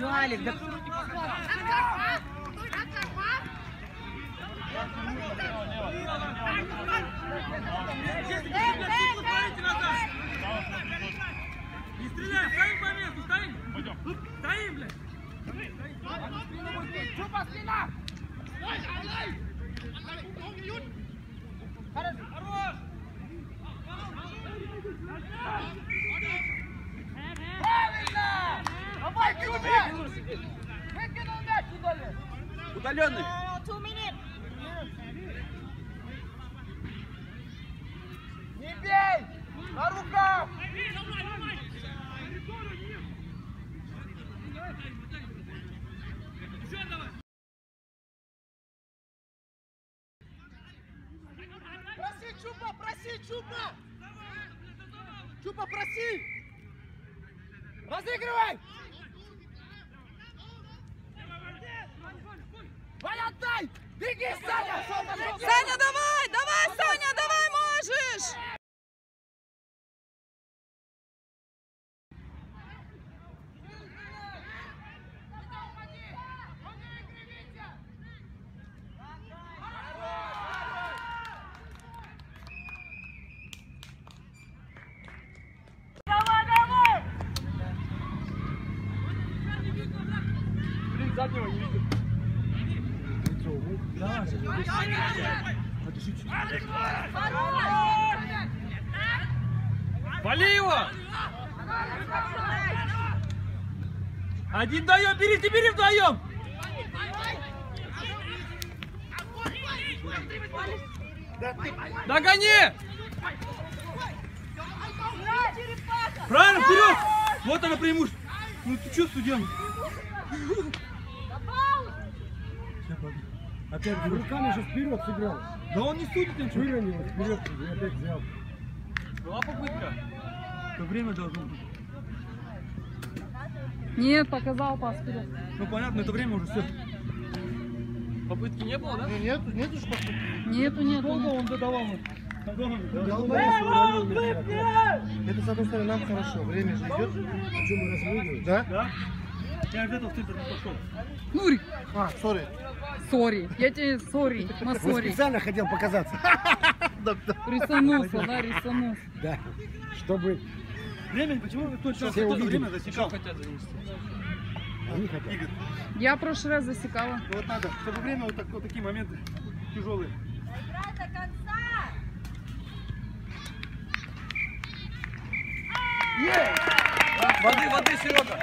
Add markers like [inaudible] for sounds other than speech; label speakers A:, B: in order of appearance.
A: Валик, да
B: Не стреляй, ставим по месту, ставим. Ставим, блядь.
C: Удаленный.
D: Не бей! На руках! Проси, Чупа, проси, Чупа! Чупа, проси! Разыгрывай! Отдай! Беги, Саня!
E: Саня, давай, давай, Саня, давай, можешь!
C: Заднего не видел.
B: Вали его! Один даем, берите, бери вдвоем! Догони! Правильно, вперед! Вот оно преимущество. Ну ты что, студент? Сейчас. Опять беру.
D: Руками же вперед сыграл.
B: Да он не судит ничего.
D: Выронил вперед и опять взял.
B: Была попытка. То время должно быть.
E: Нет, показал пас вперед.
B: Ну понятно, это время уже все. Попытки не было, да?
D: Нет, нет уж
E: Нету, нету.
B: Долго он додавал.
D: Это, с одной стороны, нам хорошо. Время же идет. Чем мы размыгиваем? Да?
B: Да? Я где-то в центр не пошел.
E: Нурик,
D: А, сори.
E: сори. Я тебе сори,
D: Вы
E: сори.
D: специально хотел показаться.
E: Рисанулся, [laughs] да, рисанулся.
D: Да. Чтобы
B: Время, почему вы точно
D: Все увидели.
B: время засекал? хотят занести.
D: они хотят.
B: Игорь,
E: Я в прошлый раз засекала.
B: ну вот надо, чтобы время вот, так, вот такие моменты тяжелые. Воды, воды, Серега!